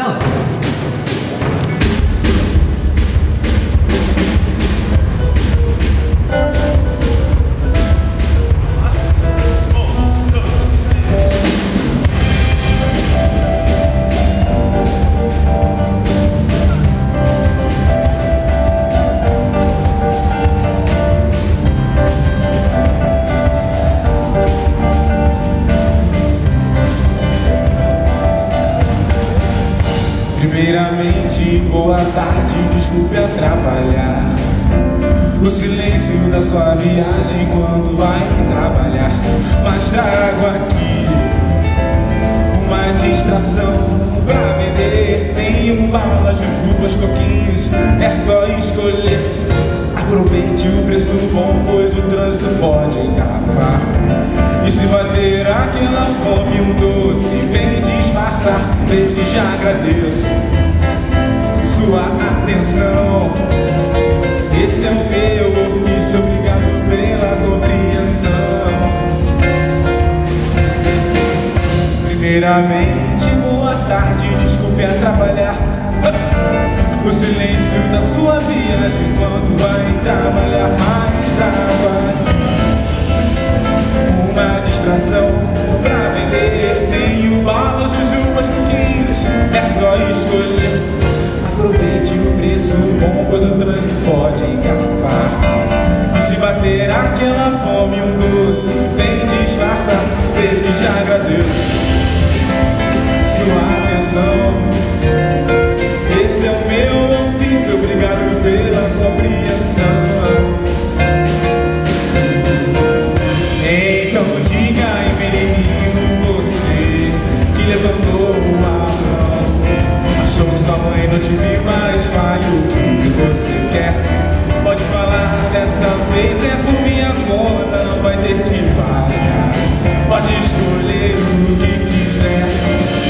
Hello. Primeiramente, boa tarde, desculpe atrapalhar. O silêncio da sua viagem quando vai trabalhar. Mas trago aqui uma distração pra vender Tenho balas, jujubas, coquinhos, é só escolher. Aproveite o preço bom, pois o trânsito pode engarrafar E se bater aquela fome, um disfarçar Agradeço sua atenção. Esse é o meu ofício, obrigado pela compreensão. Primeiramente, boa tarde, desculpe atrapalhar. O silêncio da sua viagem quando vai trabalhar mais trabalho pois o trânsito pode engarrafar E se bater aquela fome, um doce não vai ter que pagar Pode escolher o que quiser.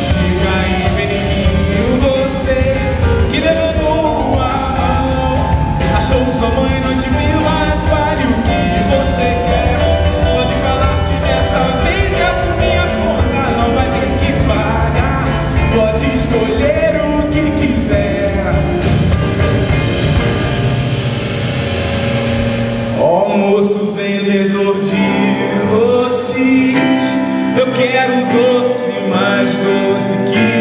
Diga aí, menininho, você que levantou a mão. Achou que sua mãe não te viu, mas fale o que você quer. Pode falar que dessa vez é por minha conta, não vai ter que pagar. Pode escolher o que quiser. Ó moço vendedor de doces. Eu quero doce mais doce que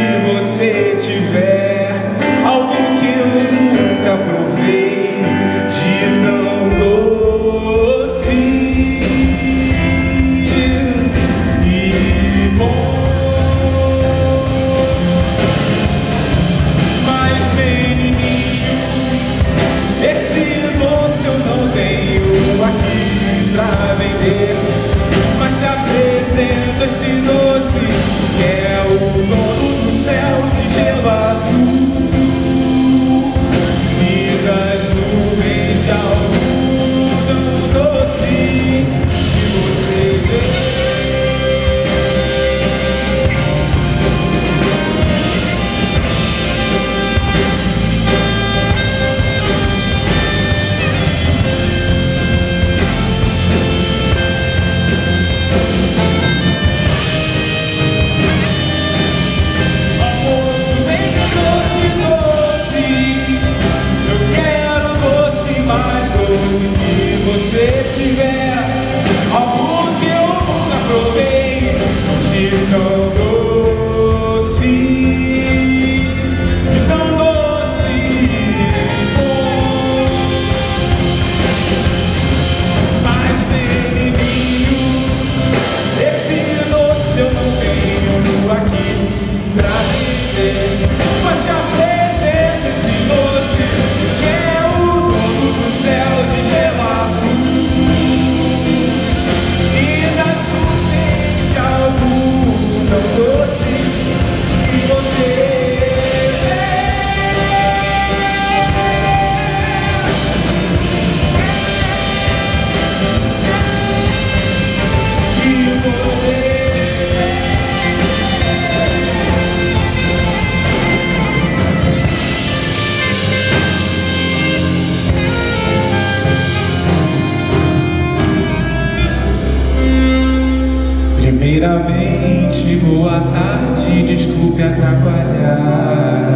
Primeiramente, boa tarde, desculpe atrapalhar.